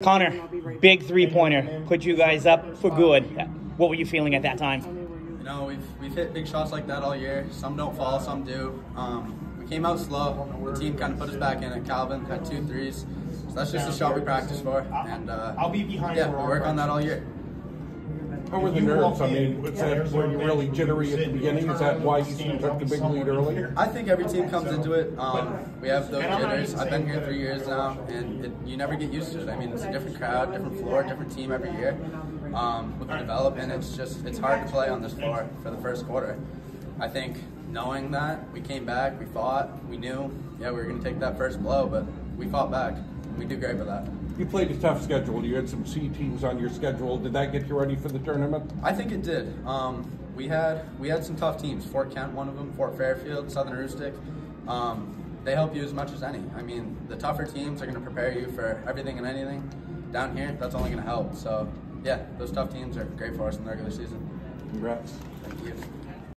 Connor, big three pointer, put you guys up for good. What were you feeling at that time? You know, we've, we've hit big shots like that all year. Some don't fall, some do. Um, we came out slow. The team kind of put us back in it. Calvin had two threes. So that's just a shot we practice for. And uh, I'll be behind yeah, we our work on that all year. How were the nerves? I mean, was that, were you really jittery at the beginning? Is that why you took the big lead early? I think every team comes into it. Um, we have those jitters. I've been here three years now, and it, you never get used to it. I mean, it's a different crowd, different floor, different team every year. Um, with the development, it's just it's hard to play on this floor for the first quarter. I think knowing that we came back, we fought, we knew, yeah, we were going to take that first blow, but we fought back. We do great with that. You played a tough schedule. You had some C teams on your schedule. Did that get you ready for the tournament? I think it did. Um, we had we had some tough teams. Fort Kent, one of them. Fort Fairfield, Southern Aroostook. Um, they help you as much as any. I mean, the tougher teams are going to prepare you for everything and anything. Down here, that's only going to help. So, yeah, those tough teams are great for us in the regular season. Congrats. Thank you.